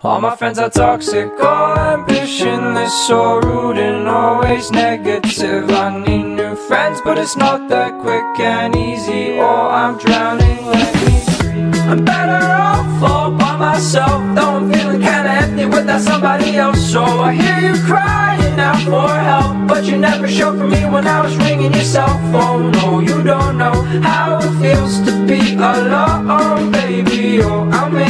All my friends are toxic, all ambitionless, so rude and always negative. I need new friends, but it's not that quick and easy, or I'm drowning. Let me breathe. I'm better off all by myself, though I'm feeling kinda empty without somebody else. So I hear you crying out for help, but you never showed for me when I was ringing your cell phone. No, you don't know how it feels to be alone, baby.